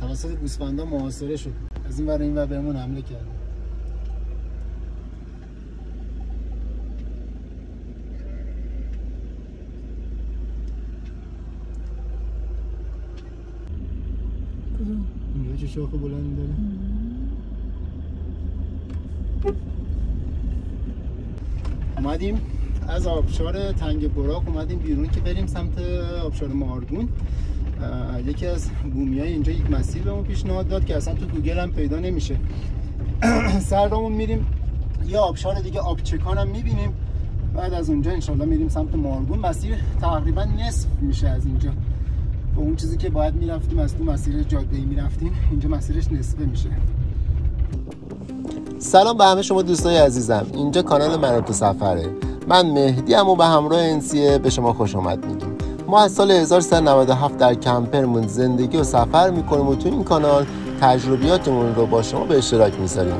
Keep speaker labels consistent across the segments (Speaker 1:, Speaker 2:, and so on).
Speaker 1: توسط گوسفندا محاصره شد. از این ور این ور بهمون حمله کرد. اینجا چه شاخ بلند داره. اومدیم. از آبشار تنگ براق اومدیم بیرون که بریم سمت آبشار مارگون یکی از بومی های اینجا یک مسیر به ما پیشنهاد داد که اصلا تو گوگل هم پیدا نمیشه. سردامون میریم یه آبشار دیگه آبچکان هم می‌بینیم. بعد از اونجا انشالله میریم سمت مارگون. مسیر تقریبا نصف میشه از اینجا. با اون چیزی که باید می‌رفتیم از تو مسیر جاده ای می‌رفتیم اینجا مسیرش نصفه میشه.
Speaker 2: سلام به همه شما دوستای عزیزم. اینجا کانال مرات سفره. من مهدی و به همراه انسیه به شما خوش آمد میگیم. ما از سال 1397 در کمپرمون زندگی و سفر می‌کنیم و تو این کانال تجربیاتمون رو با شما به اشتراک می‌ذاریم.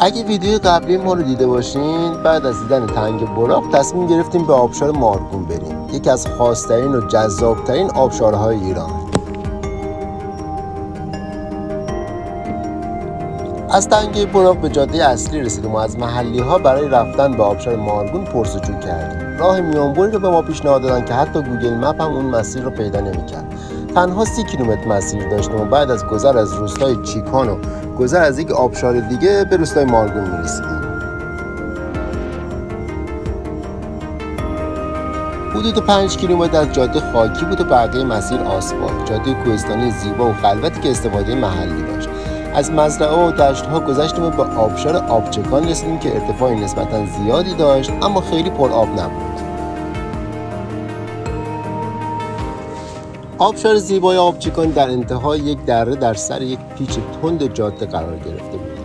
Speaker 2: اگه ویدیو قبلی ما رو دیده باشین بعد از دیدن تنگ براق تصمیم گرفتیم به آبشار مارگون بریم. یکی از خاصترین و جذابترین آبشارهای ایران. از تنگه براق به جاده اصلی رسیدیم و از محلی ها برای رفتن به آبشار مارگون پرسجو کردیم. راه میانبری رو به ما پیشنهاد دادن که حتی گوگل مپ هم اون مسیر رو پیدا نمی‌کرد. تنها سی کیلومتر مسیر داشتیم و بعد از گذر از روستای چیکان و گذر از یک آبشار دیگه به روستای مارگون می‌رسیدیم. حدود 5 کیلومتر از جاده خاکی بود و بقیه مسیر آسفالت. جاده کوهستانی زیبا و خلوتی که استفاده محلی داشت. از مزرعه و دشت ها گذشتیم و به آبشار آبچکان رسیدیم که ارتفاعی نسبتا زیادی داشت اما خیلی پر آب نبود. آبشار زیبای آبچکان در انتهای یک دره در سر یک پیچ تند جاده قرار گرفته بود.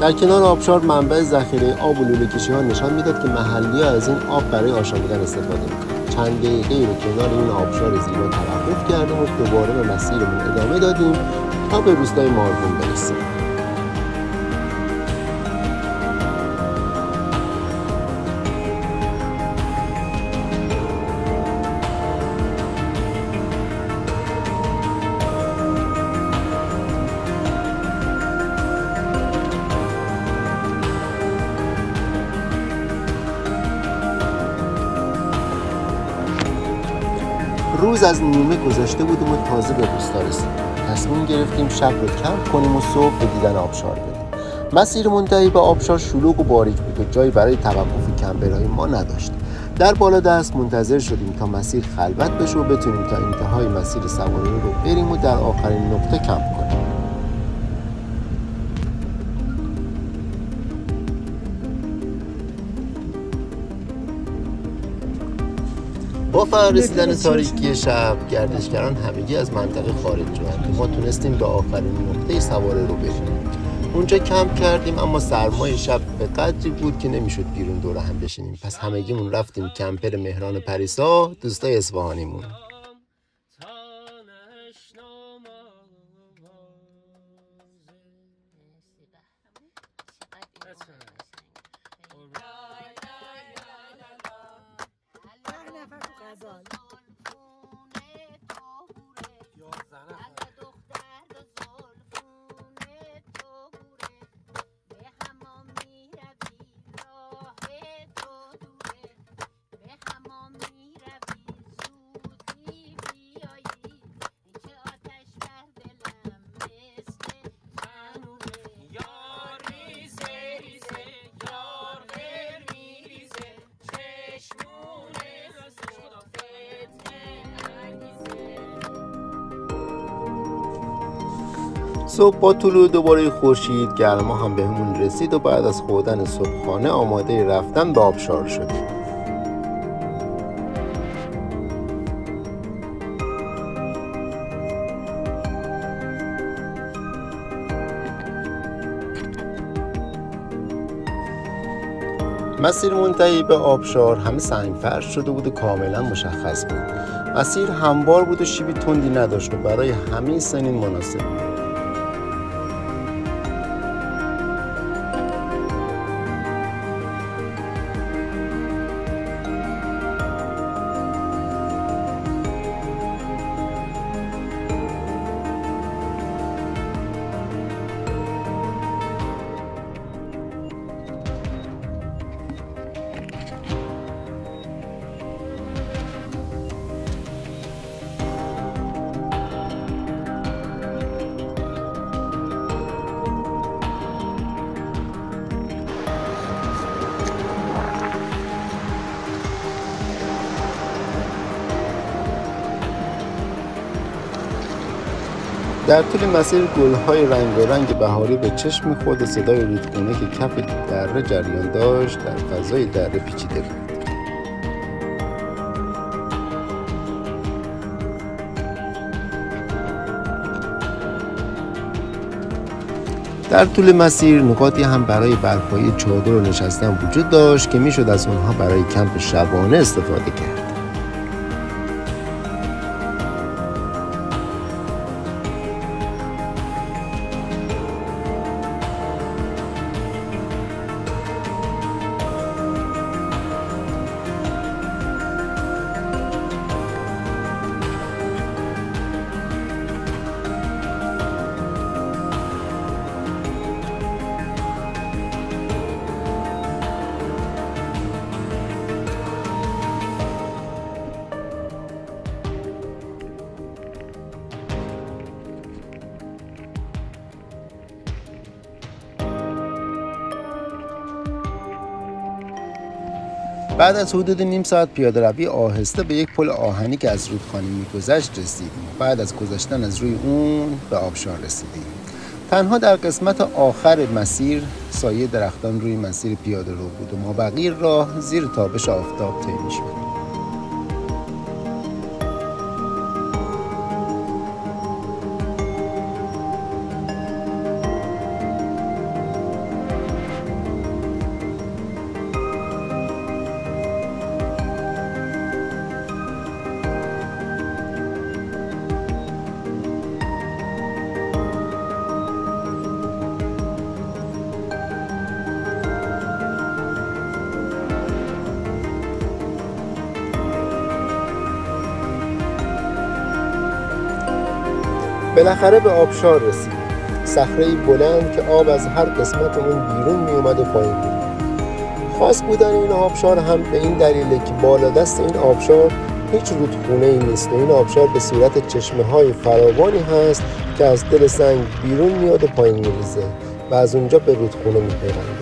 Speaker 2: در کنار آبشار منبع ذخیره آب و لوله کشی ها نشان می‌داد که محلی از این آب برای آشامیدن استفاده می‌کنند چند دقیقه رو کنار این آبشار زیبا توقف کردیم و دوباره به مسیرمون ادامه دادیم تا به روستای مارگون برسیم. روز از نیمه گذشته بودیم و تازه به روستا رسیدیم. تصمیم گرفتیم شب رو کمپ کنیم و صبح به دیدن آبشار بریم. مسیر منتهی به آبشار شلوغ و باریک بود و جایی برای توقف کمپرهای ما نداشت. در بالا دست منتظر شدیم تا مسیر خلوت بشه و بتونیم تا انتهای مسیر سواری رو بریم و در آخرین نقطه کمپ کنیم. با فرارسیدن تاریکی شب گردشگران همگی از منطقه خارج شدند. ما تونستیم به آخرین نقطه سواره رو بریم اونجا کمپ کردیم اما سرمای شب به قدری بود که نمی‌شد بیرون دور هم بشینیم. پس همگیمون رفتیم کمپر مهران پریسا دوستای اصفهانیمون. صبح با طلوع دوباره خورشید گرما هم بهمون رسید و بعد از خوردن صبحانه آماده رفتن به آبشار شد. مسیر منتهی به آبشار همه سنگ فرش شده بود و کاملا مشخص بود مسیر هموار بود و شیبی تندی نداشت و برای همه سنین مناسب بود در طول مسیر گلهای رنگارنگ بهاری به چشم و صدای رودخونه که کف دره جریان داشت در فضای دره پیچیده بود. در طول مسیر نقاطی هم برای برپایی چادر و نشستن وجود داشت که می‌شد از اونها برای کمپ شبانه استفاده کرد. بعد از حدود نیم ساعت پیاده روی آهسته به یک پل آهنی که از رودخانه میگذشت رسیدیم. بعد از گذشتن از روی اون به آبشار رسیدیم. تنها در قسمت آخر مسیر سایه درختان روی مسیر پیاده رو بود و ما بقیه راه زیر تابش آفتاب طی می‌شد. بالاخره به آبشار رسید صخره بلند که آب از هر قسمت اون بیرون می اومد و پایین بود. خاص بودن این آبشار هم به این دلیله که بالا دست این آبشار هیچ رودخونه ای نیست و این آبشار به صورت چشمه های فراوانی هست که از دل سنگ بیرون میاد و پایین میریزه و از اونجا به رودخونه میپیونده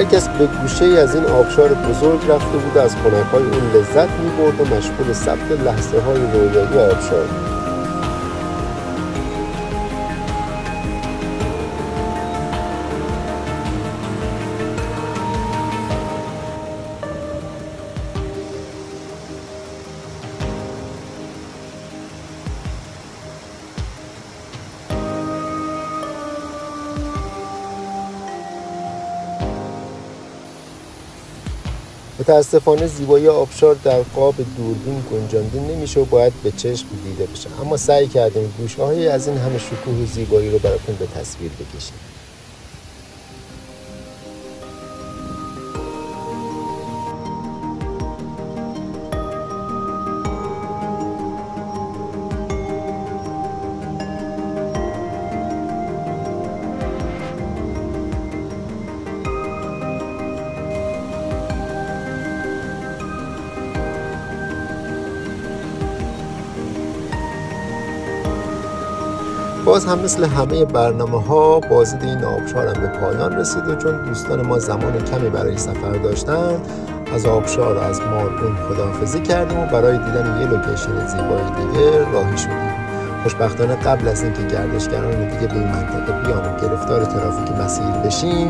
Speaker 2: هر کس به گوشه ای از این آبشار بزرگ رفته بود از خنک های اون لذت می برد و مشغول ثبت لحظه های رویایی آبشار بود. متاسفانه زیبایی آبشار در قاب دوربین گنجانده نمیشه و باید به چشم دیده بشه. اما سعی کردیم گوشهایی از این همه شکوه و زیبایی رو براتون به تصویر بکشیم. باز هم مثل همه برنامه ها بازدید این هم به پایان رسید و چون دوستان ما زمان کمی برای سفر داشتن. از آبشار از مارگون خداحافظی کردیم و برای دیدن یه لوکیشن زیبای دیگه راهی شدیم. خوشبختانه قبل از اینکه گردشگران دیگه به این منطقه بیان و گرفتار ترافیک مسیر بشیم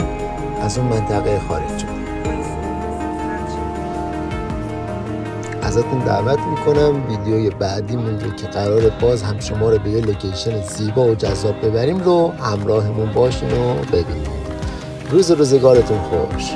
Speaker 2: از اون منطقه خارج شدیم. ازتون دعوت می‌کنم. ویدیوی بعدیمون رو که قرار باز هم شما رو به یه لوکیشن زیبا و جذاب ببریم رو همراهمون باشین و ببینید روز روزگارتون خوش.